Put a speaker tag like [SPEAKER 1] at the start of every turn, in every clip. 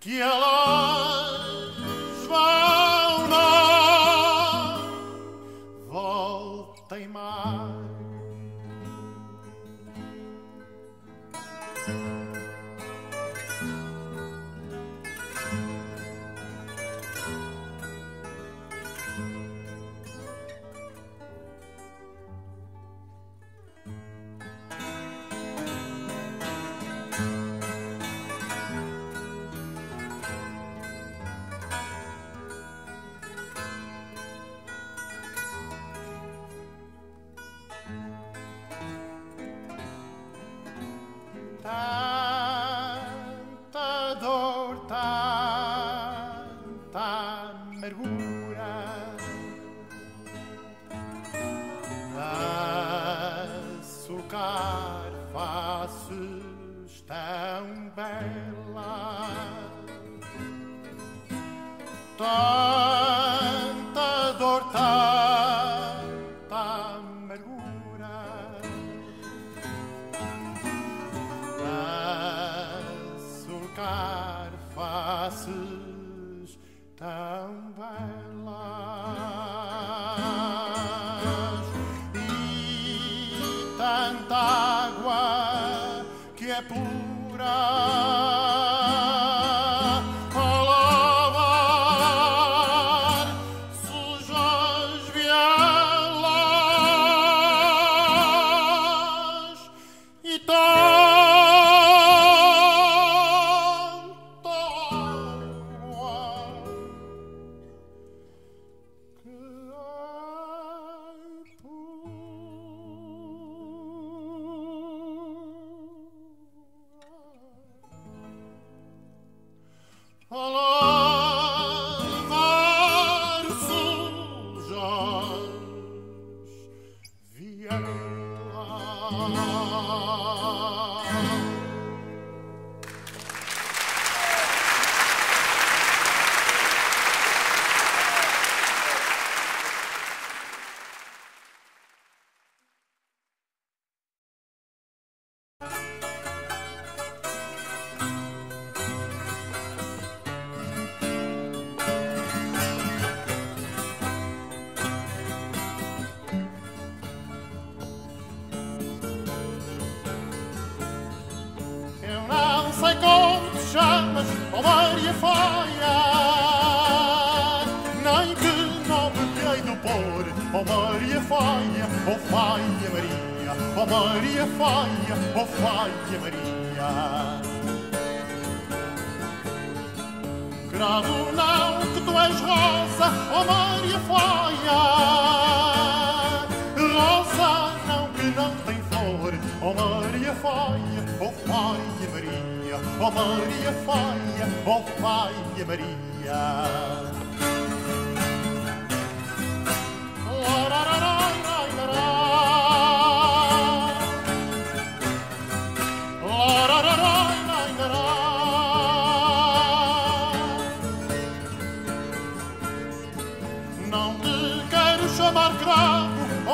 [SPEAKER 1] Que elas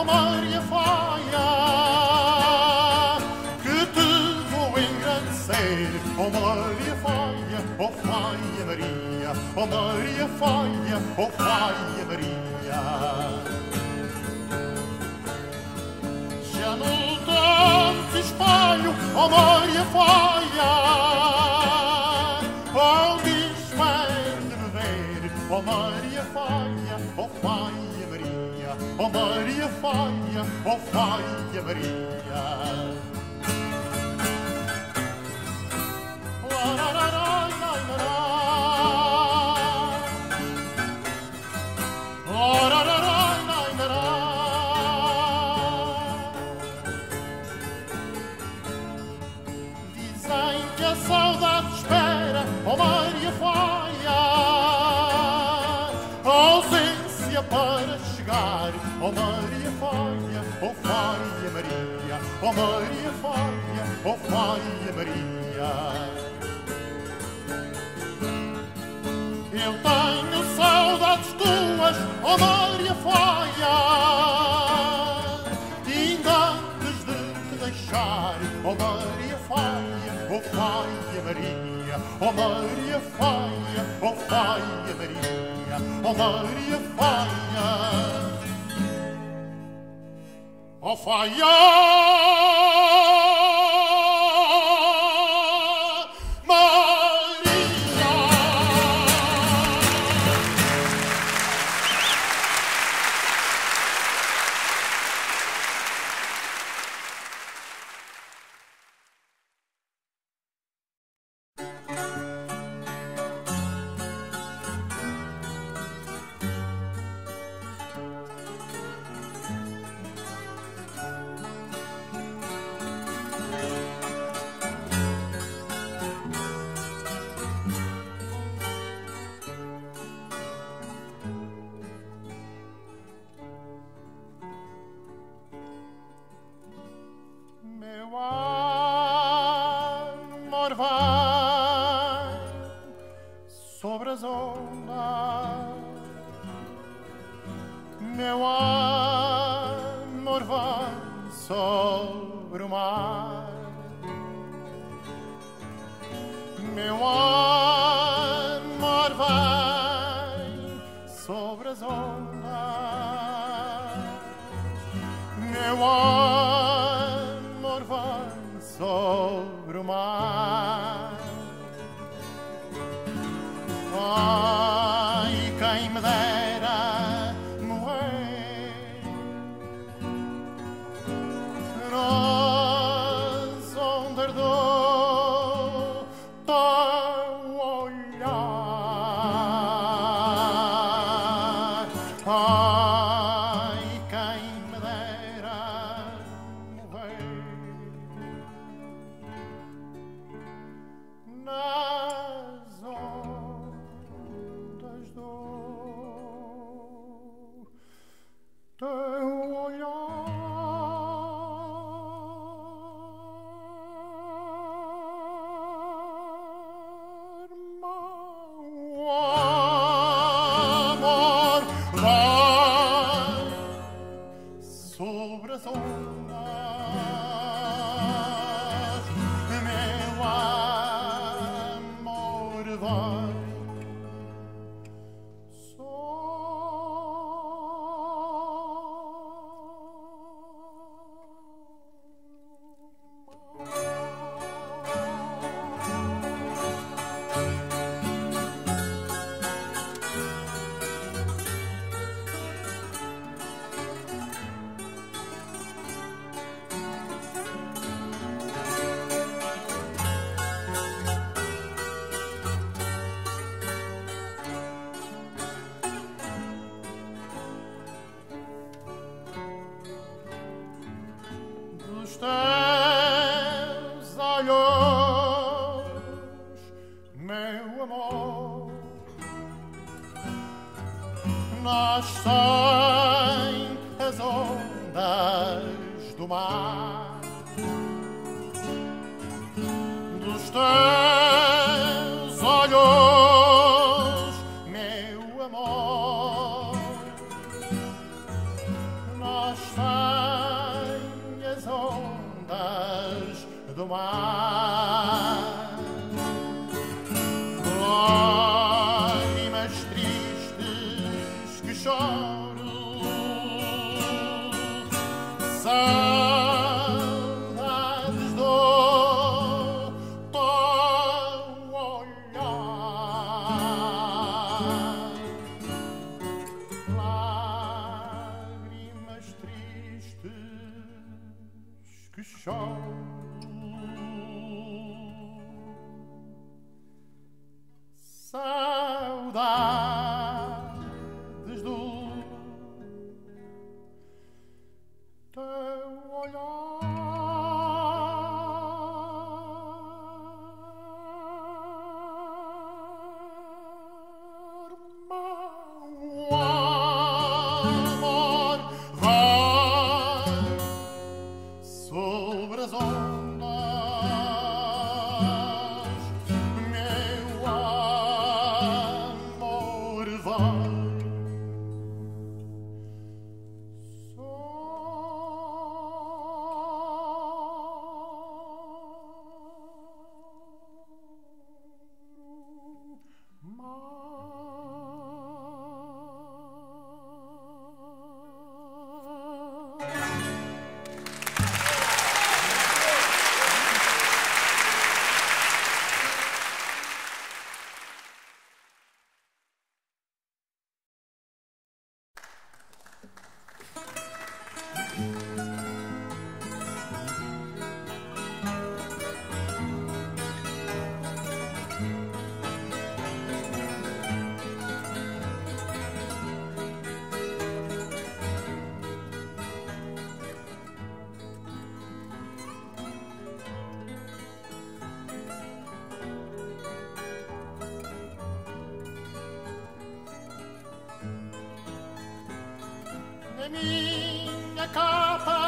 [SPEAKER 1] Maria Faia, que te vou engrandecer, oh Maria Faia, oh Faia Maria, oh Maria Faia, oh Faia Maria. Já no tanto espalho, oh Maria Faia, onde espero me ver, oh Maria oh Maria, oh Maria Faia, oh Faia Maria. para Oh Maria Faia, oh Faia Maria. Eu tenho saudades tuas, oh Maria Faia, ainda antes de te deixar, oh Maria. Faia, oh Faia Maria, oh Maria Faia, oh Faia Maria. Oh Maria Faia, oh Faia. Oh. sun. Minha capa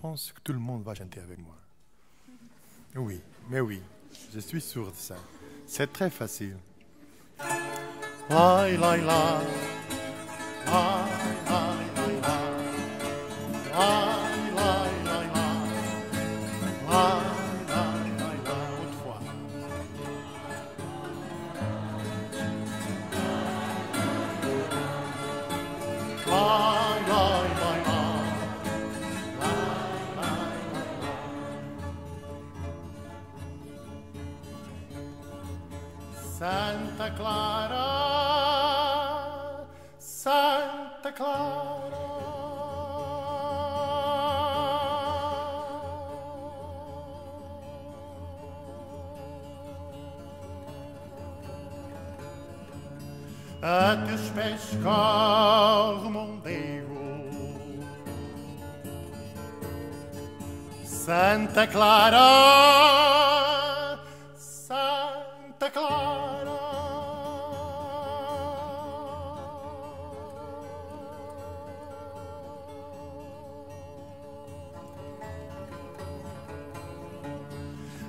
[SPEAKER 1] pense que tout le monde va chanter avec moi. Oui, mais oui, je suis sûr de ça. C'est très facile. O mondego Santa Clara, Santa Clara.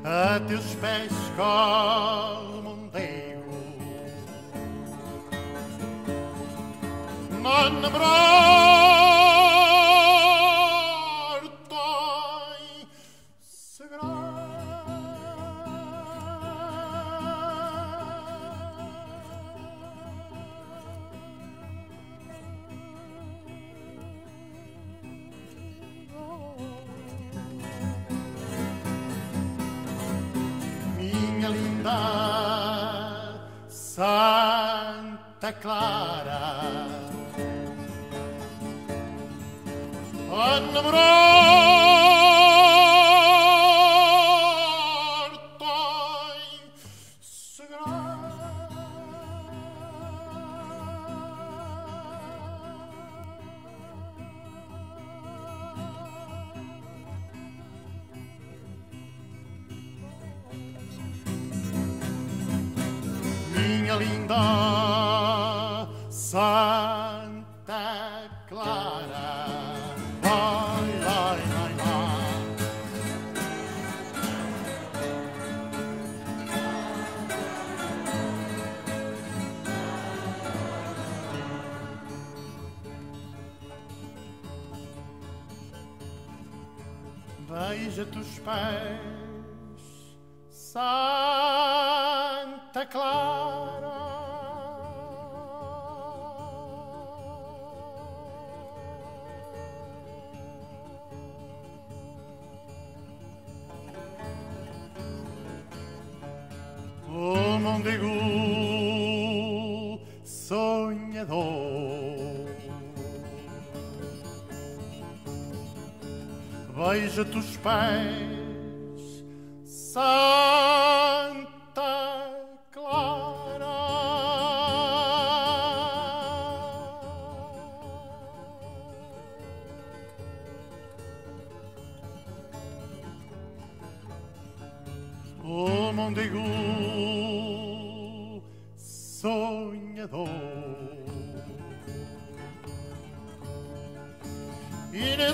[SPEAKER 1] A teus pés corre Minha linda Santa Clara. Annamortai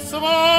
[SPEAKER 1] E nesse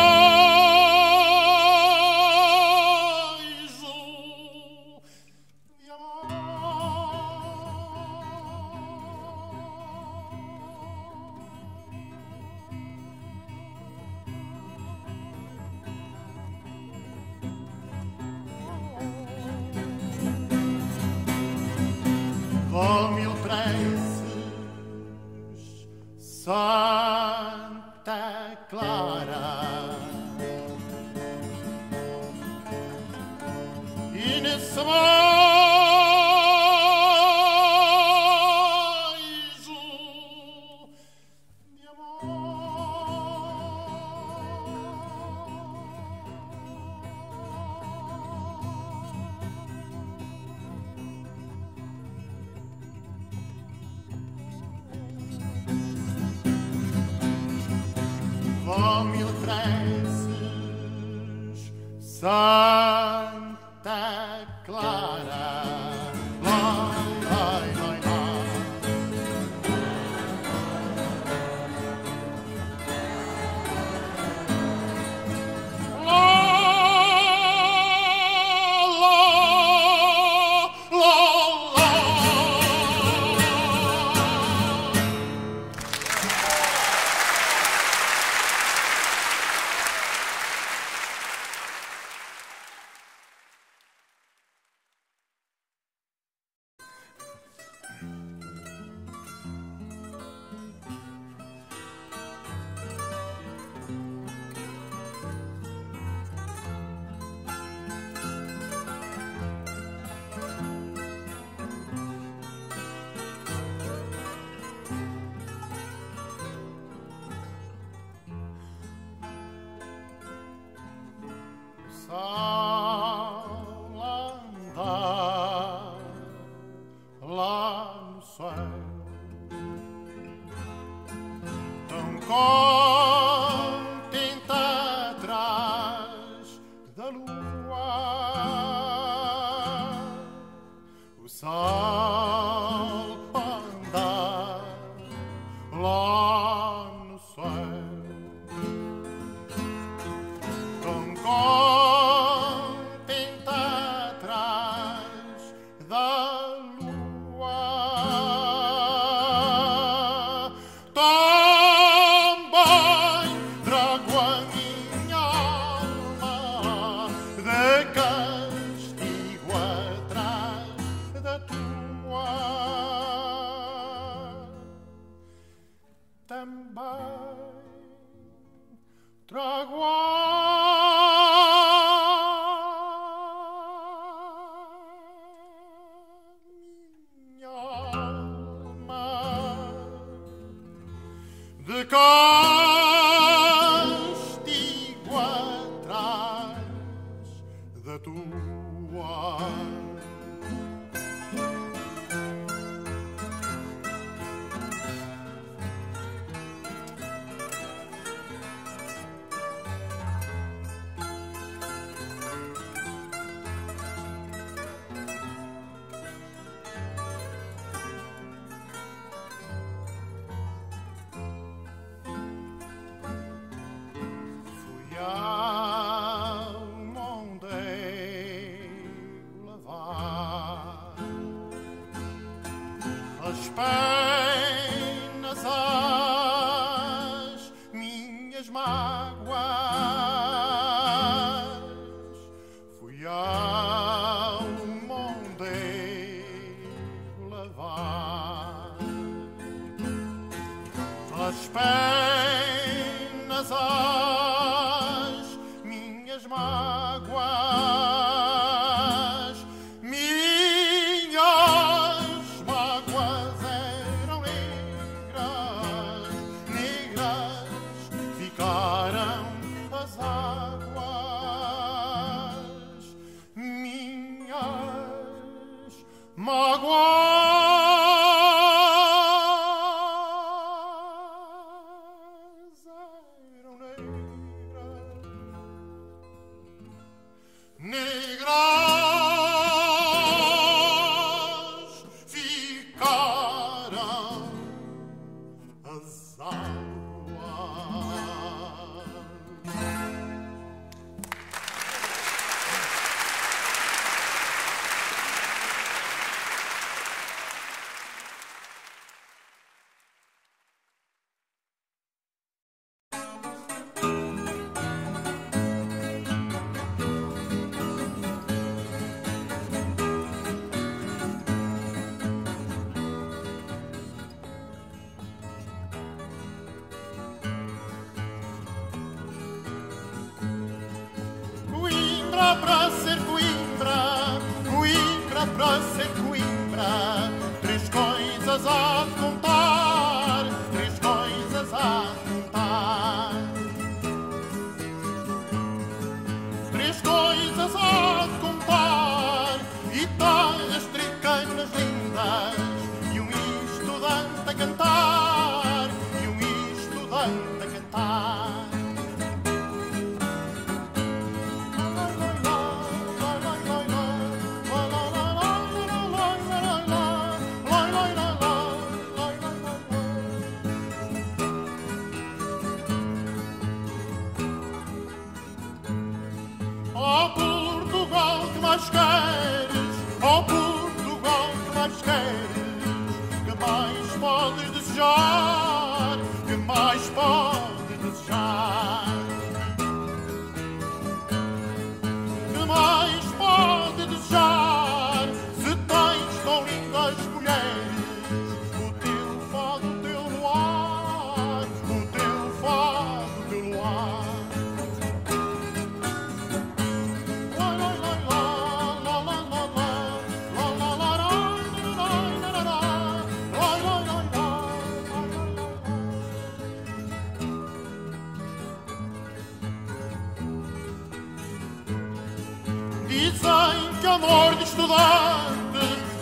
[SPEAKER 1] Dizem que é amor de estudante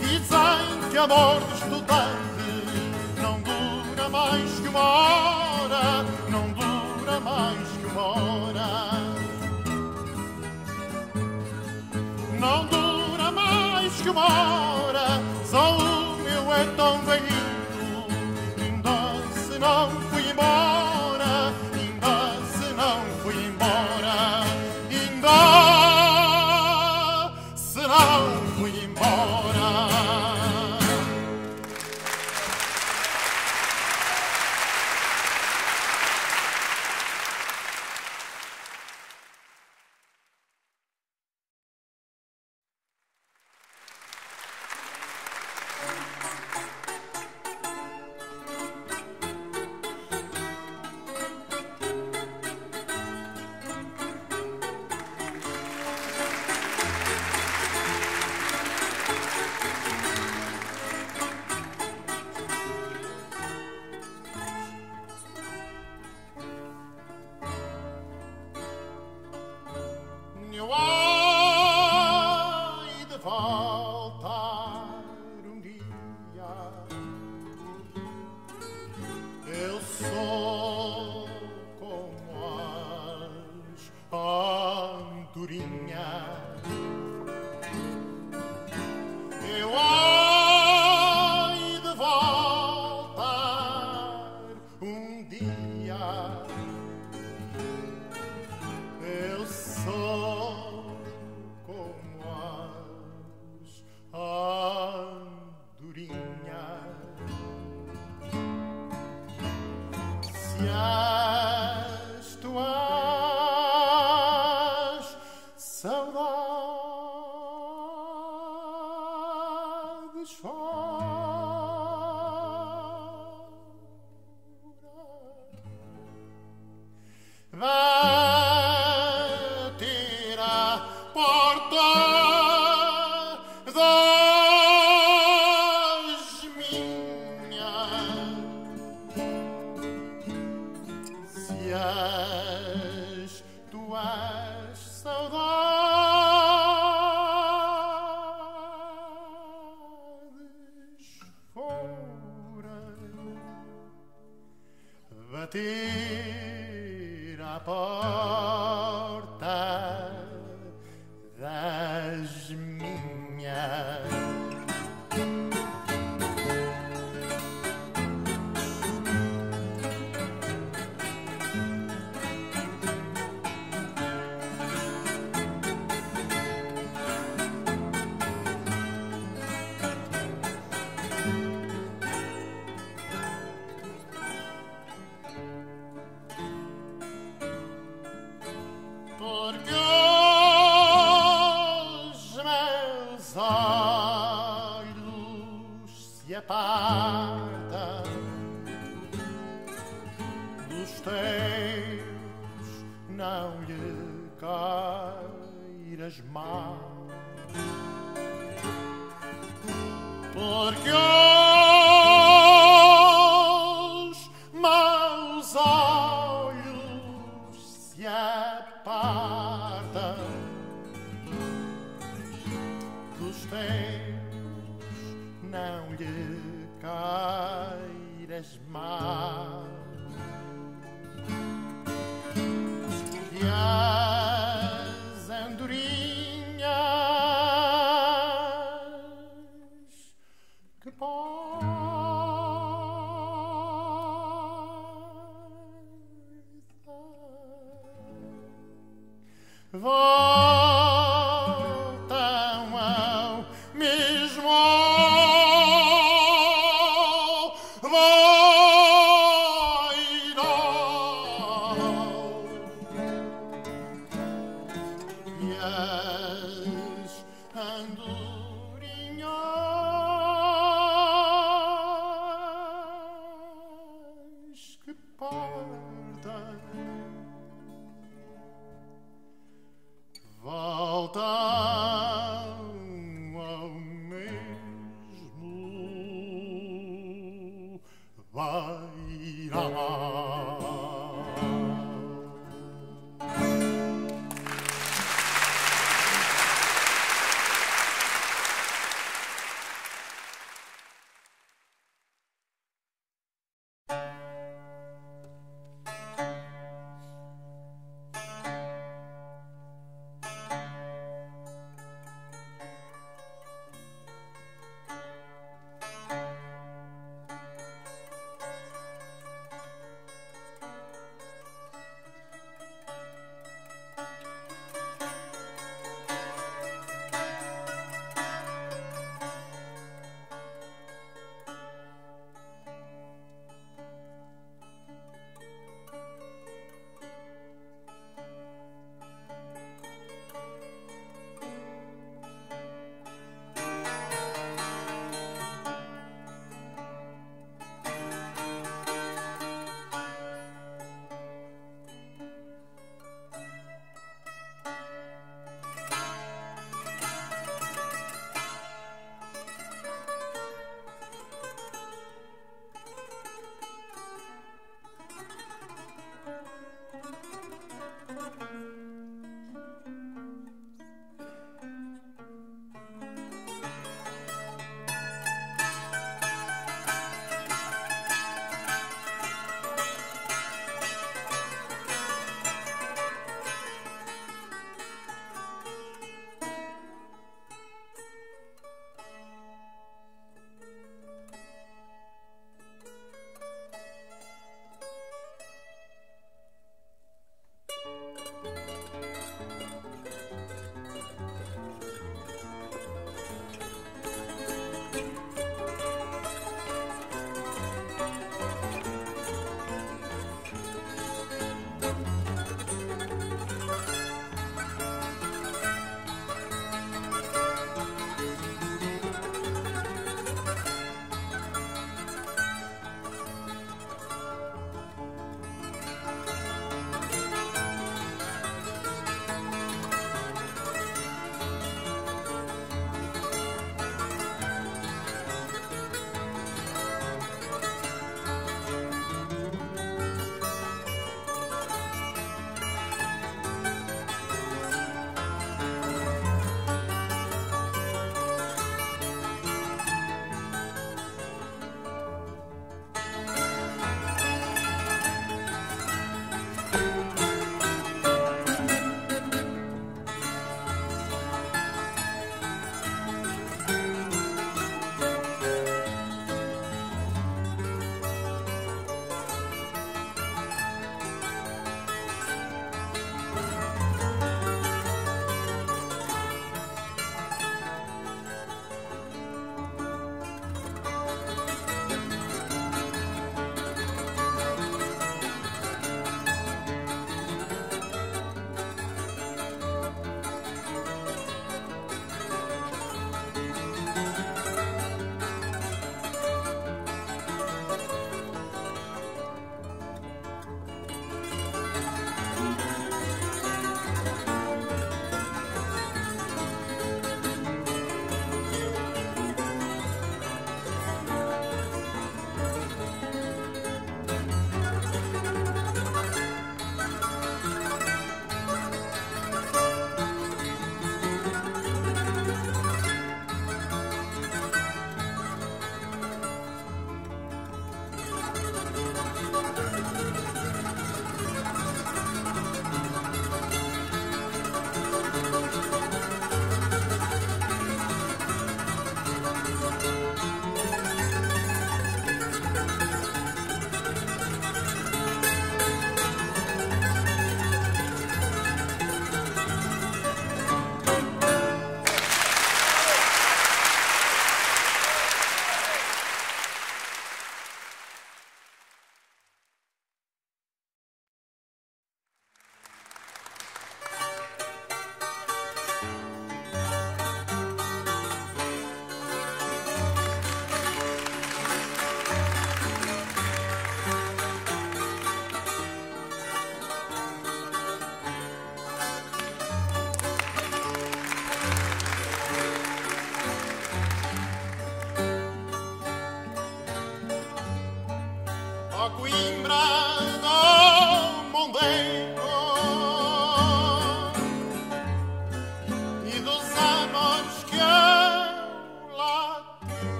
[SPEAKER 1] dizem que é amor de estudante. Não dura mais que uma hora Não dura mais que uma hora. Não dura mais que uma hora Só o meu é tão velhinho Ainda se não Porque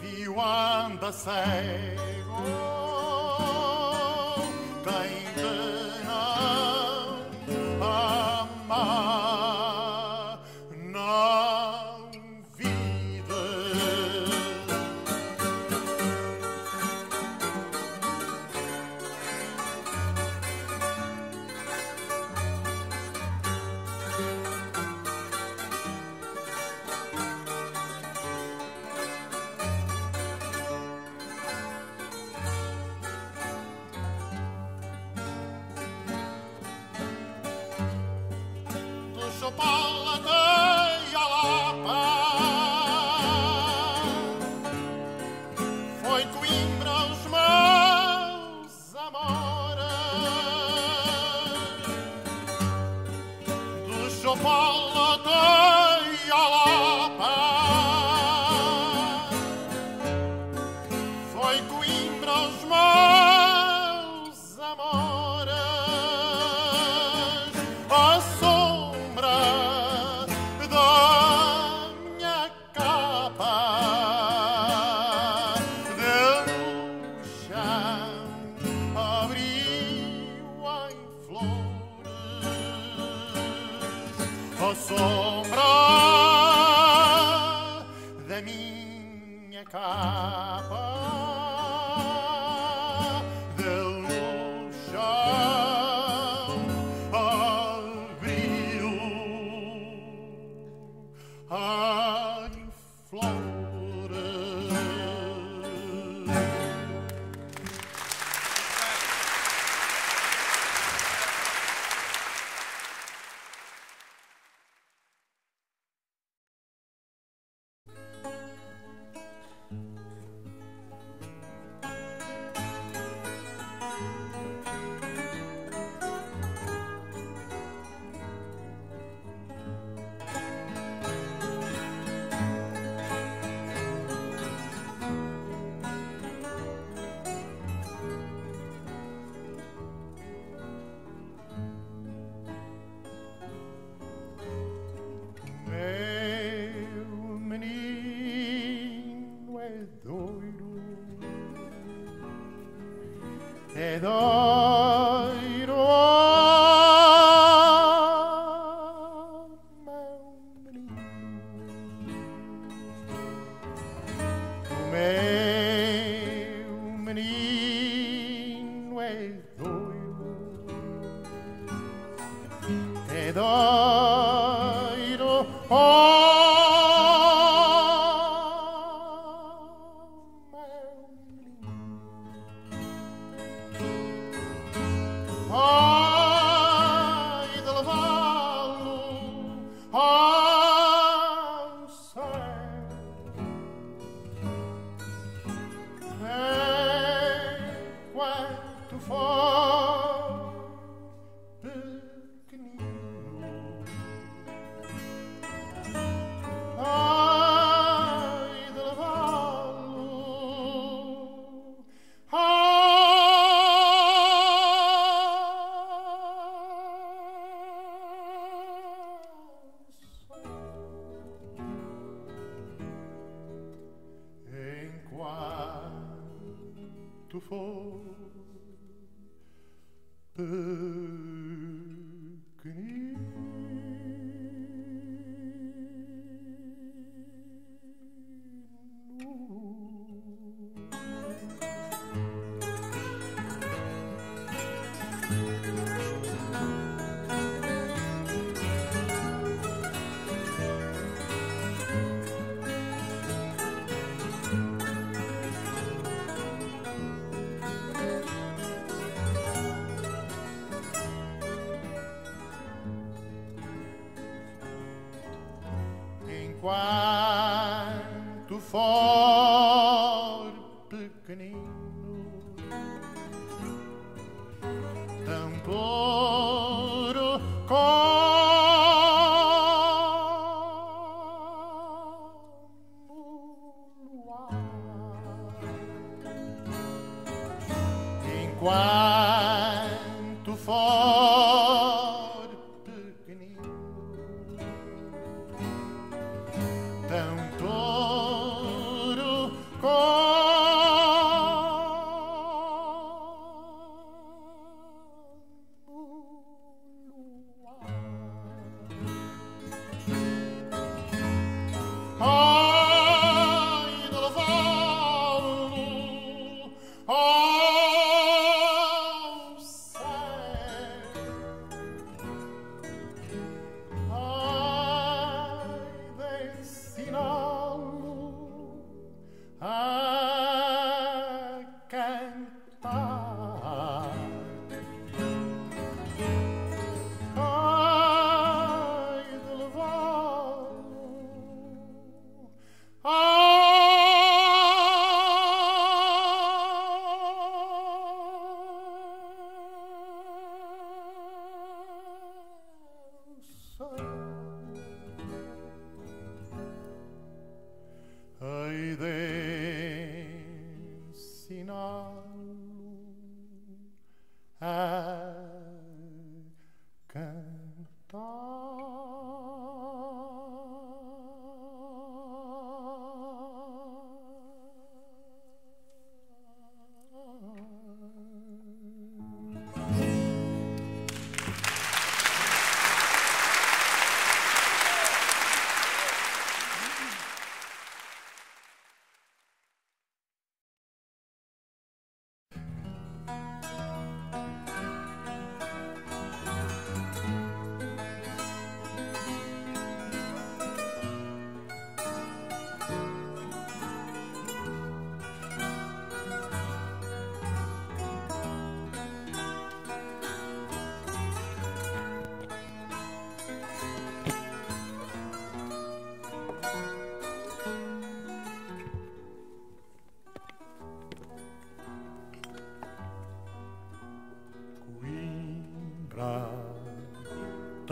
[SPEAKER 1] Wie one the same. flow. Oh!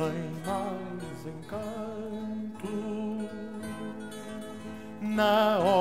[SPEAKER 1] Tem mais encanto. Na hora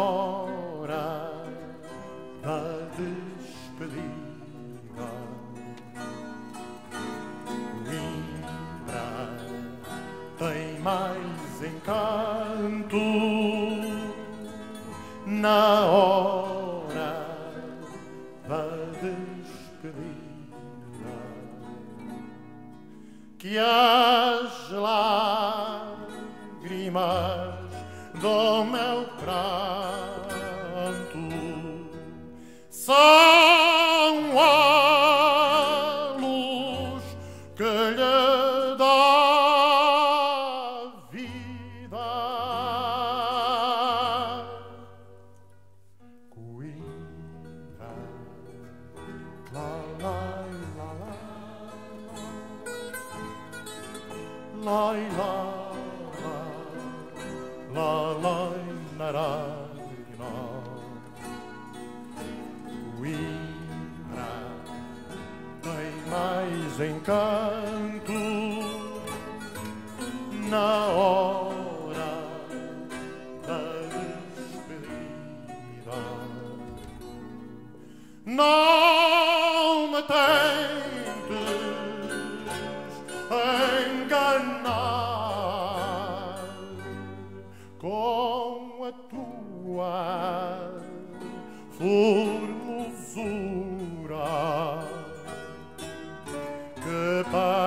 [SPEAKER 1] que para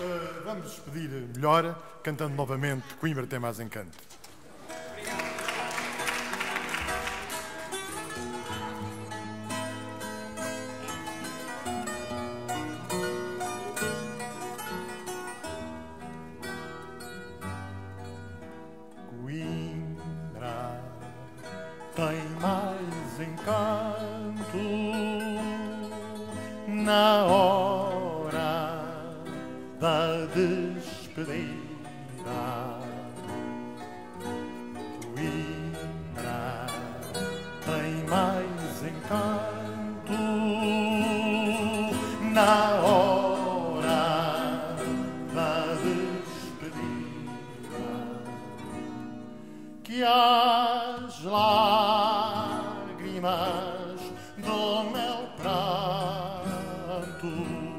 [SPEAKER 1] Eh, vamos despedir melhor, cantando novamente Coimbra tem mais encanto. tu.